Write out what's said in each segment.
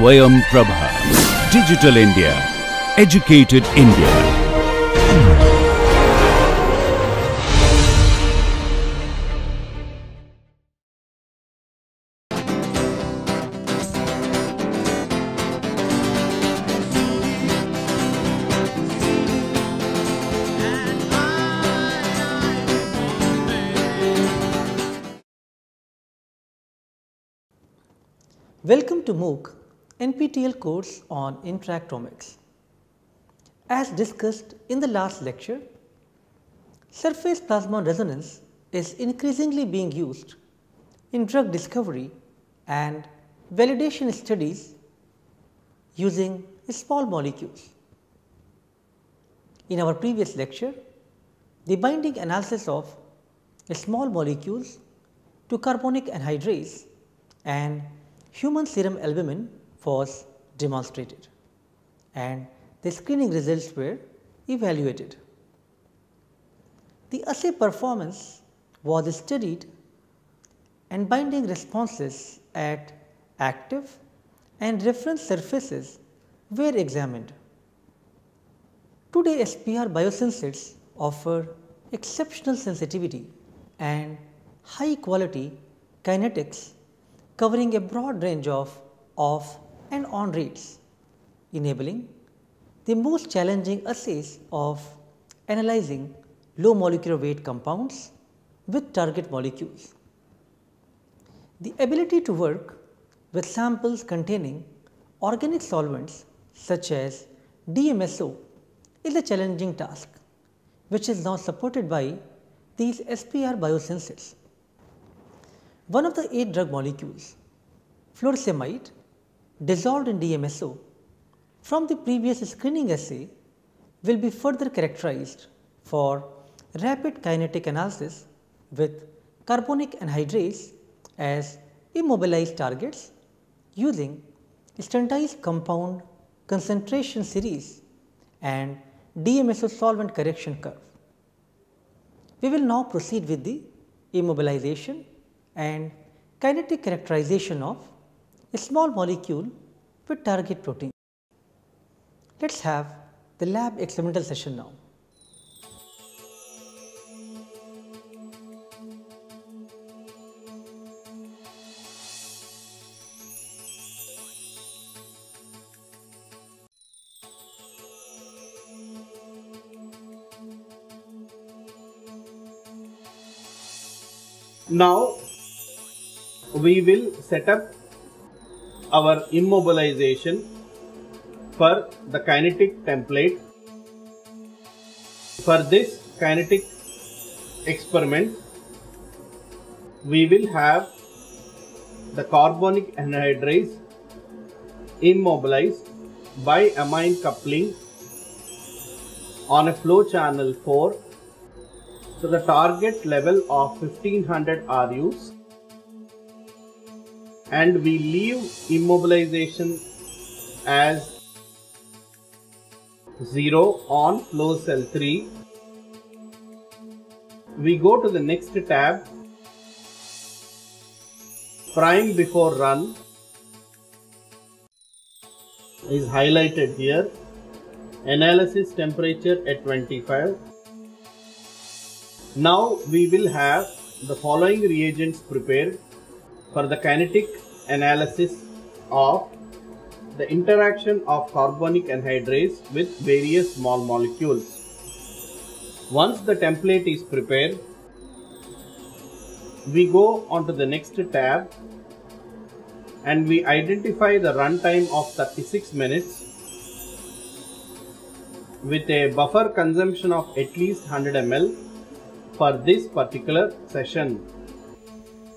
Swayam Prabha. Digital India. Educated India. Welcome to MOOC NPTEL course on interactomics. As discussed in the last lecture, surface plasmon resonance is increasingly being used in drug discovery and validation studies using small molecules. In our previous lecture, the binding analysis of small molecules to carbonic anhydrase and human serum albumin was demonstrated and the screening results were evaluated. The assay performance was studied and binding responses at active and reference surfaces were examined. Today SPR biosensors offer exceptional sensitivity and high quality kinetics covering a broad range of off and on rates, enabling the most challenging assays of analyzing low molecular weight compounds with target molecules. The ability to work with samples containing organic solvents such as DMSO is a challenging task, which is now supported by these SPR biosensors. One of the 8 drug molecules, furosemide dissolved in DMSO from the previous screening assay will be further characterized for rapid kinetic analysis with carbonic anhydrase as immobilized targets using standardized compound concentration series and DMSO solvent correction curve. We will now proceed with the immobilization and kinetic characterization of a small molecule with target protein. Let us have the lab experimental session now. Now we will set up our immobilization for the kinetic template. For this kinetic experiment, we will have the carbonic anhydrase immobilized by amine coupling on a flow channel 4 to the target level of 1500 RUs and we leave immobilization as 0 on flow cell 3. We go to the next tab. Prime before run is highlighted here. Analysis temperature at 25 now we will have the following reagents prepared for the kinetic analysis of the interaction of carbonic anhydrase with various small molecules. Once the template is prepared, we go on to the next tab and we identify the runtime of 36 minutes with a buffer consumption of at least 100 ml for this particular session.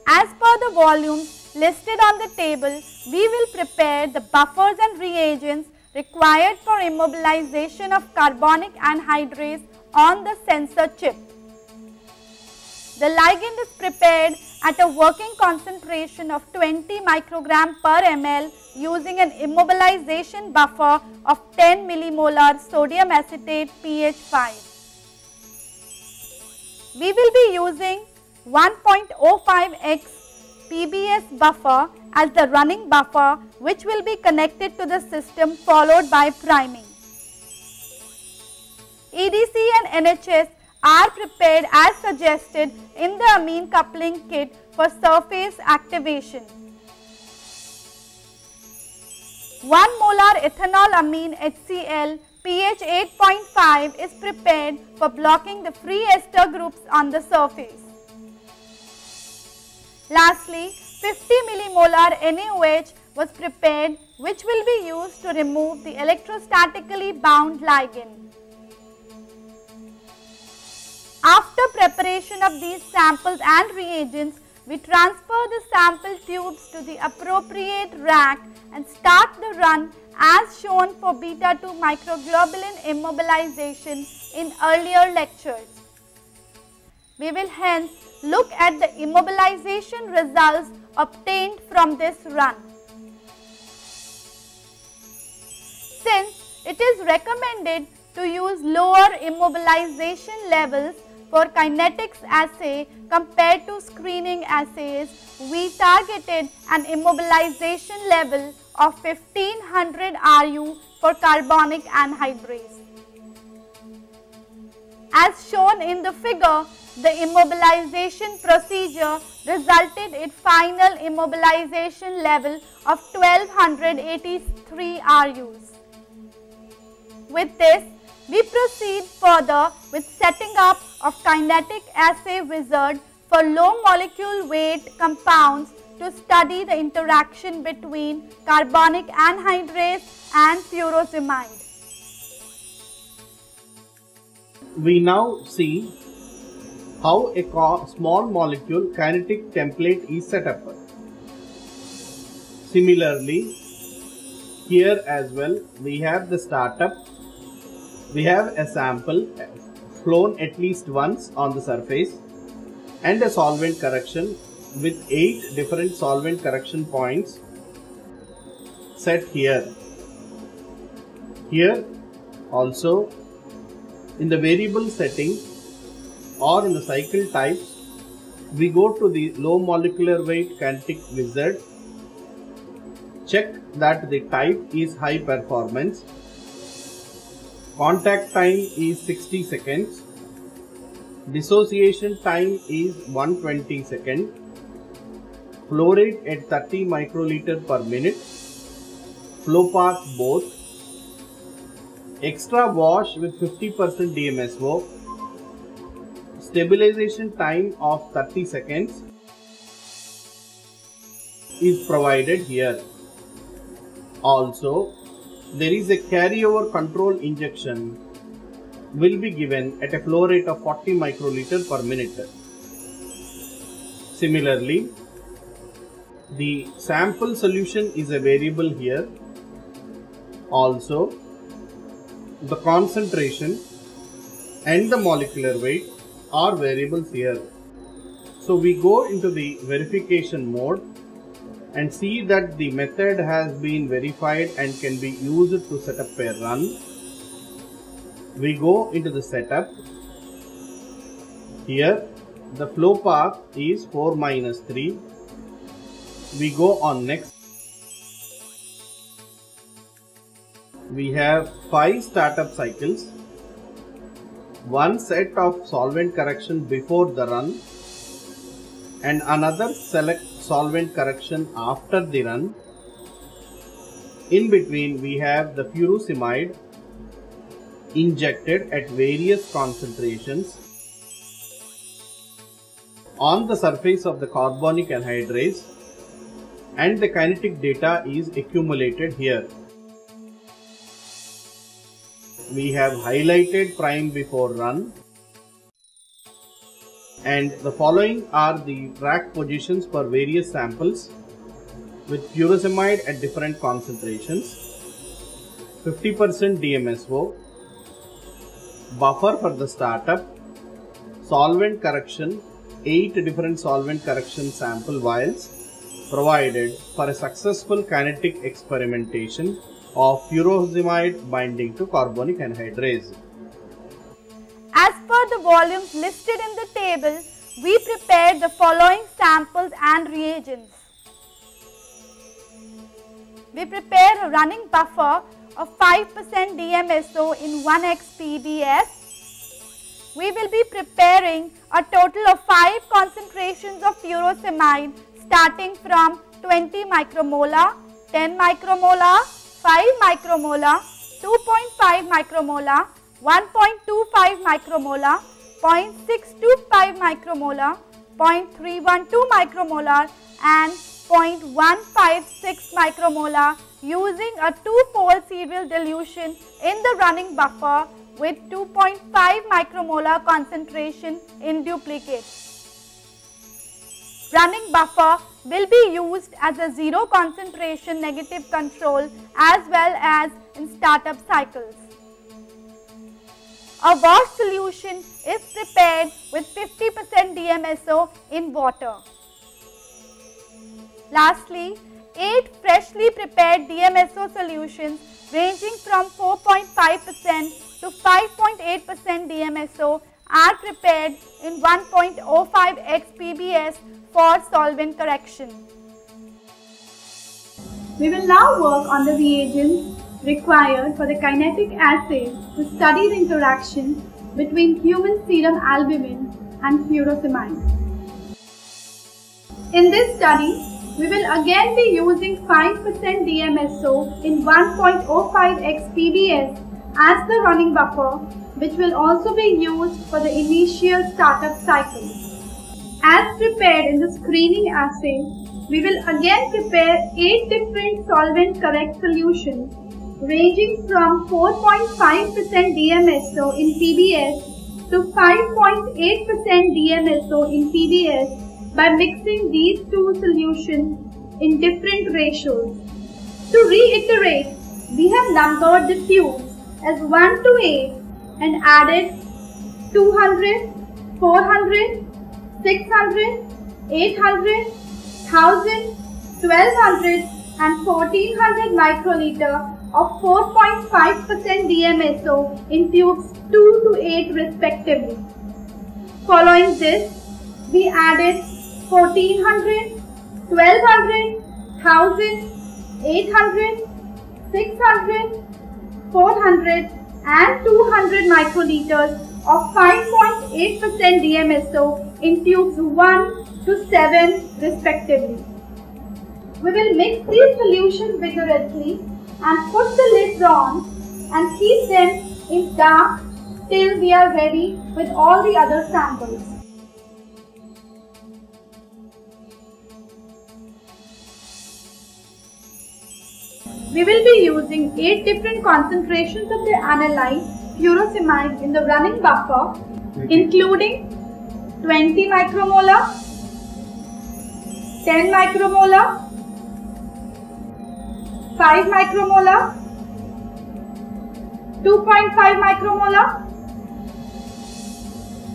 As the volumes listed on the table, we will prepare the buffers and reagents required for immobilization of carbonic anhydrase on the sensor chip. The ligand is prepared at a working concentration of 20 microgram per ml using an immobilization buffer of 10 millimolar sodium acetate pH 5. We will be using 1.05x PBS buffer as the running buffer which will be connected to the system followed by priming. EDC and NHS are prepared as suggested in the amine coupling kit for surface activation. 1 molar ethanol amine HCl pH 8.5 is prepared for blocking the free ester groups on the surface. Lastly, 50 millimolar NaOH was prepared which will be used to remove the electrostatically bound ligand. After preparation of these samples and reagents, we transfer the sample tubes to the appropriate rack and start the run as shown for beta 2 microglobulin immobilization in earlier lectures. We will hence look at the immobilization results obtained from this run. Since it is recommended to use lower immobilization levels for kinetics assay compared to screening assays, we targeted an immobilization level of 1500 RU for carbonic anhydrase. As shown in the figure, the immobilization procedure resulted in final immobilization level of 1283 RUs. With this, we proceed further with setting up of kinetic assay wizard for low molecule weight compounds to study the interaction between carbonic anhydrase and furosemide. We now see how a small molecule kinetic template is set up. Similarly, here as well we have the startup we have a sample flown at least once on the surface and a solvent correction with 8 different solvent correction points set here. Here also in the variable setting or in the cycle types we go to the low molecular weight kinetic wizard check that the type is high performance Contact time is 60 seconds. Dissociation time is 120 seconds. Flow rate at 30 microliter per minute. Flow path both. Extra wash with 50% DMSO. Stabilization time of 30 seconds is provided here. Also, there is a carryover control injection will be given at a flow rate of 40 microliter per minute. Similarly, the sample solution is a variable here. Also, the concentration and the molecular weight are variables here. So we go into the verification mode and see that the method has been verified and can be used to set up a run. We go into the setup. Here the flow path is 4 minus 3. We go on next. We have 5 startup cycles. One set of solvent correction before the run and another select solvent correction after the run. In between we have the furosemide injected at various concentrations on the surface of the carbonic anhydrase and the kinetic data is accumulated here. We have highlighted prime before run. And the following are the rack positions for various samples with furosemide at different concentrations 50% DMSO buffer for the startup solvent correction 8 different solvent correction sample vials provided for a successful kinetic experimentation of furosemide binding to carbonic anhydrase. As per the volumes listed in the table, we prepared the following samples and reagents. we prepare a running buffer of 5% DMSO in 1x PBS. We will be preparing a total of 5 concentrations of furosemide starting from 20 micromolar, 10 micromolar, 5 micromolar, 2.5 micromolar, 1.25 micromolar, 0.625 micromolar, 0.312 micromolar and 0.156 micromolar using a two-fold serial dilution in the running buffer with 2.5 micromolar concentration in duplicate. Running buffer will be used as a zero concentration negative control as well as in startup cycles. A wash solution is prepared with 50% DMSO in water. Lastly, 8 freshly prepared DMSO solutions ranging from 4.5% to 5.8% DMSO are prepared in 1.05x PBS for solvent correction. We will now work on the reagents required for the kinetic assay to study the interaction between human serum albumin and furosemide. In this study, we will again be using 5% DMSO in 1.05x PBS as the running buffer which will also be used for the initial startup cycle. As prepared in the screening assay, we will again prepare 8 different solvent correct solutions ranging from 4.5% DMSO in PBS to 5.8% DMSO in PBS by mixing these two solutions in different ratios. To reiterate, we have numbered the tubes as 1 to 8 and added 200, 400, 600, 800, 1000, 1200 and 1400 microliter of 4.5% DMSO in tubes 2 to 8 respectively. Following this, we added 1400, 1200, 1000, 800, 600, 400 and 200 microliters of 5.8% DMSO in tubes 1 to 7 respectively. We will mix these solutions vigorously and put the lids on and keep them in dark till we are ready with all the other samples. We will be using 8 different concentrations of the analyte furosemide in the running buffer including 20 micromolar, 10 micromolar, 5 micromolar, 2.5 micromolar,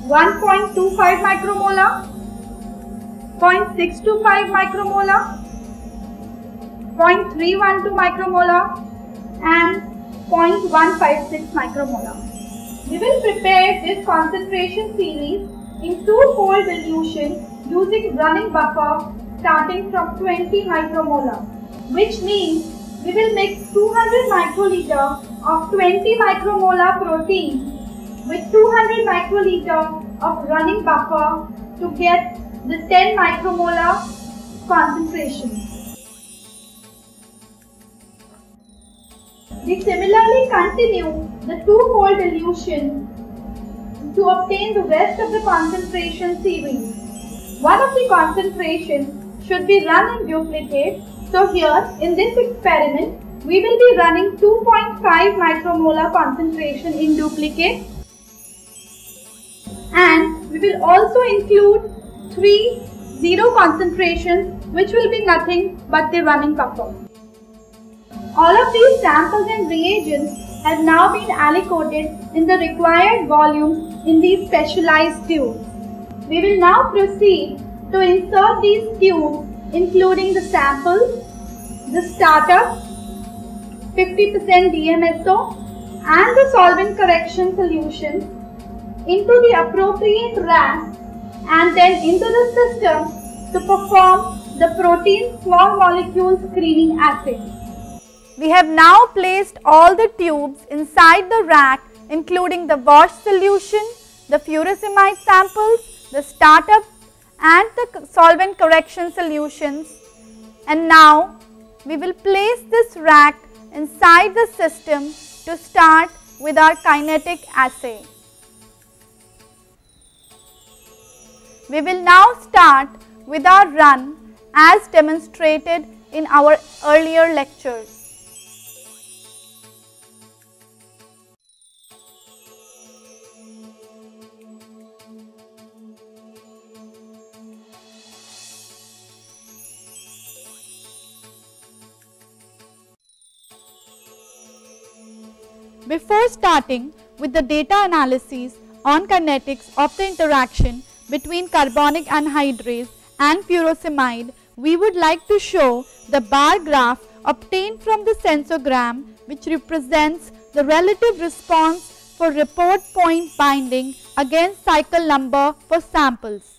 1.25 micromolar, 0.625 micromolar, 0.312 micromolar? And 0.156 micromolar. We will prepare this concentration series in two-fold dilution using running buffer starting from 20 micromolar, which means we will mix 200 microliter of 20 micromolar protein with 200 microliter of running buffer to get the 10 micromolar concentration. We similarly continue the two-fold dilution to obtain the rest of the concentration series. One of the concentrations should be run in duplicate. So here in this experiment, we will be running 2.5 micromolar concentration in duplicate and we will also include 3 zero concentrations which will be nothing but the running buffer. All of these samples and reagents have now been aliquoted in the required volumes in these specialized tubes. We will now proceed to insert these tubes including the samples, the starter, 50% DMSO and the solvent correction solution into the appropriate rack and then into the system to perform the protein small molecule screening assay. We have now placed all the tubes inside the rack including the wash solution, the furosemide samples, the startup and the solvent correction solutions. And now we will place this rack inside the system to start with our kinetic assay. We will now start with our run as demonstrated in our earlier lectures. Before starting with the data analysis on kinetics of the interaction between carbonic anhydrase and furosemide, we would like to show the bar graph obtained from the sensorgram which represents the relative response for report point binding against cycle number for samples.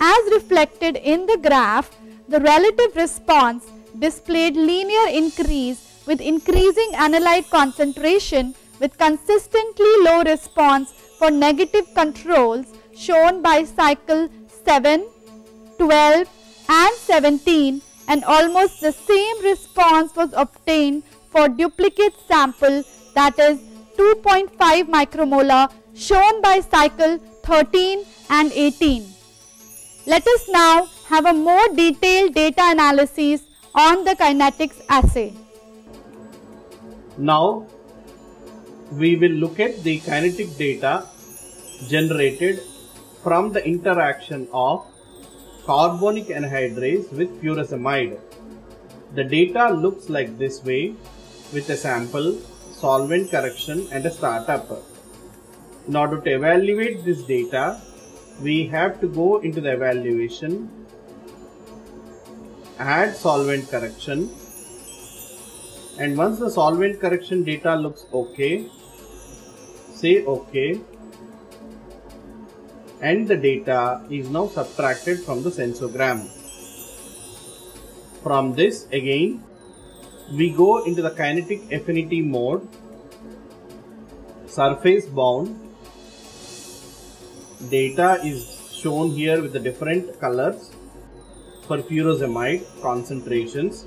As reflected in the graph, the relative response displayed linear increase with increasing analyte concentration with consistently low response for negative controls shown by cycle 7, 12 and 17 and almost the same response was obtained for duplicate sample that is 2.5 micromolar shown by cycle 13 and 18. Let us now have a more detailed data analysis on the kinetics assay. Now we will look at the kinetic data generated from the interaction of carbonic anhydrase with furosemide. The data looks like this way with a sample, solvent correction and a startup. In order to evaluate this data, we have to go into the evaluation, add solvent correction and once the solvent correction data looks okay say ok and the data is now subtracted from the sensorgram. From this again we go into the kinetic affinity mode surface bound. Data is shown here with the different colors for furosemide concentrations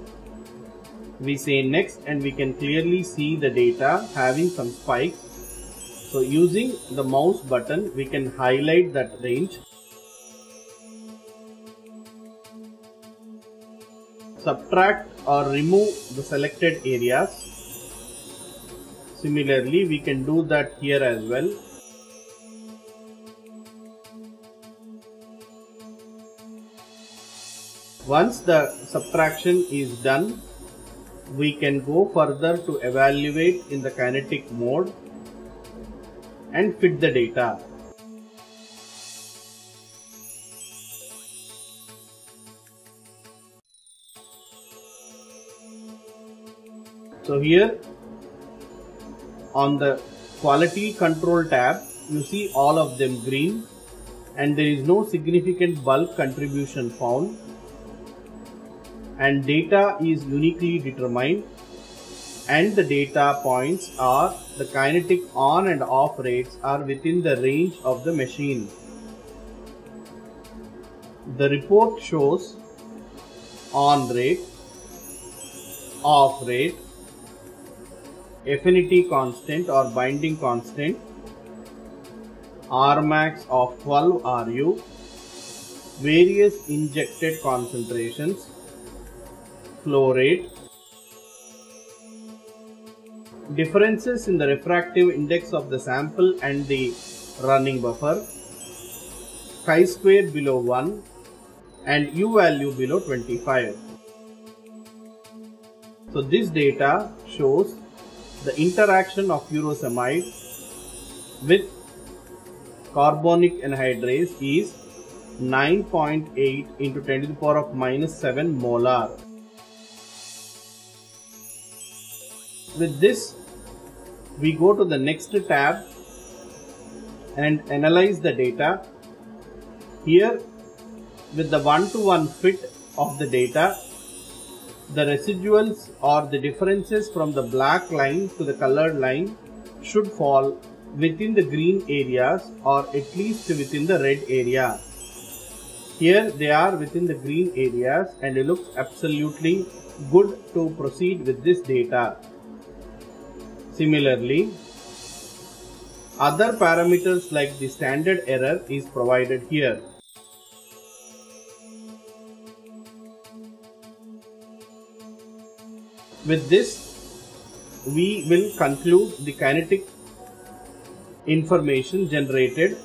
we say next and we can clearly see the data having some spikes. So using the mouse button we can highlight that range. Subtract or remove the selected areas. Similarly we can do that here as well. Once the subtraction is done we can go further to evaluate in the kinetic mode and fit the data. So here on the quality control tab you see all of them green and there is no significant bulk contribution found and data is uniquely determined and the data points are the kinetic on and off rates are within the range of the machine. The report shows on rate, off rate, affinity constant or binding constant, Rmax of 12 RU, various injected concentrations, flow rate, differences in the refractive index of the sample and the running buffer, chi-square below 1 and U value below 25. So this data shows the interaction of furosemide with carbonic anhydrase is 9.8 into 10 to the power of minus 7 molar. With this we go to the next tab and analyze the data here with the one-to-one -one fit of the data the residuals or the differences from the black line to the colored line should fall within the green areas or at least within the red area. Here they are within the green areas and it looks absolutely good to proceed with this data. Similarly, other parameters like the standard error is provided here. With this, we will conclude the kinetic information generated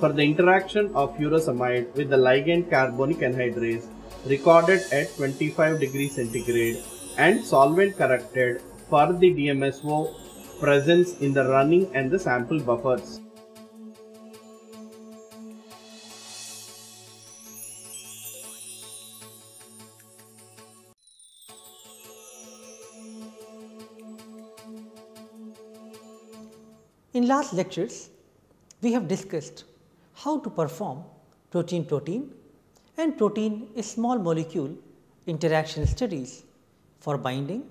for the interaction of furosemide with the ligand carbonic anhydrase recorded at 25 degrees centigrade and solvent corrected for the DMSO presence in the running and the sample buffers. In last lectures, we have discussed how to perform protein-protein and protein small molecule interaction studies for binding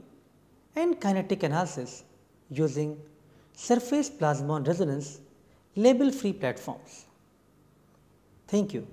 and kinetic analysis using surface plasmon resonance label free platforms. Thank you.